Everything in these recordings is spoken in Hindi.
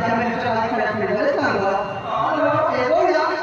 माझ्या मिस्टरांनी खऱ्या पिढीला सांगलं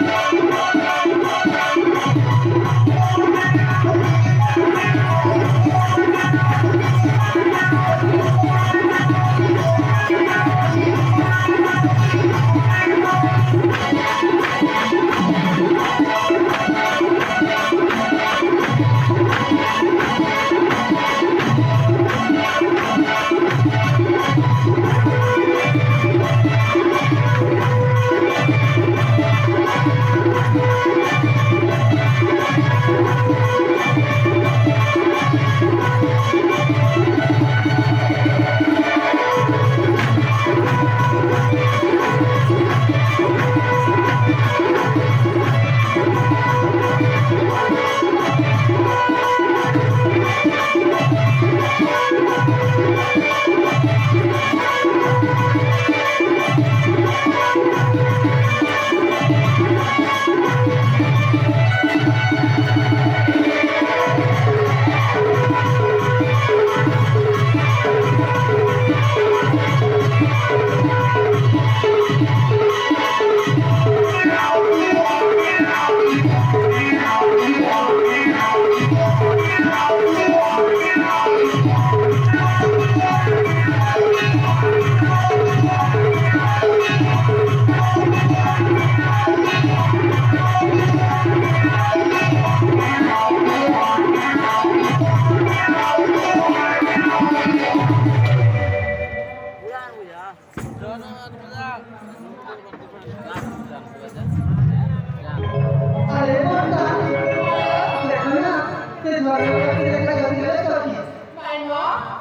Thank you. Thank you.